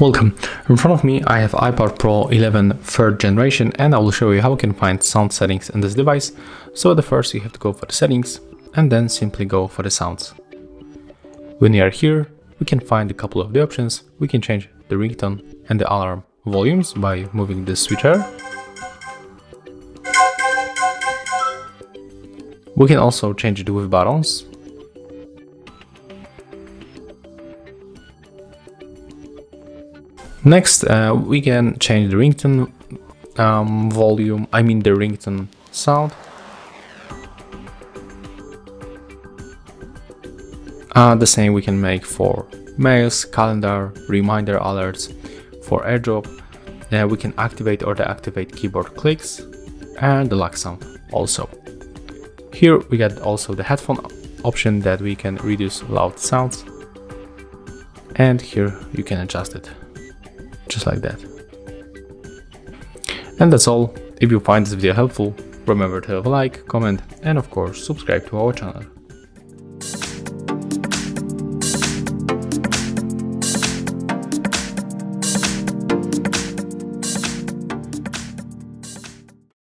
Welcome. In front of me I have iPad Pro 11 third generation and I will show you how you can find sound settings in this device. So at the first you have to go for the settings and then simply go for the sounds. When you are here, we can find a couple of the options. We can change the ringtone and the alarm volumes by moving the switcher. We can also change it with buttons Next, uh, we can change the ringtone um, volume, I mean the ringtone sound. Uh, the same we can make for mails, calendar, reminder alerts, for airdrop. Uh, we can activate or deactivate keyboard clicks and the lock sound also. Here we get also the headphone option that we can reduce loud sounds and here you can adjust it just like that. And that's all. If you find this video helpful, remember to have a like, comment and of course subscribe to our channel.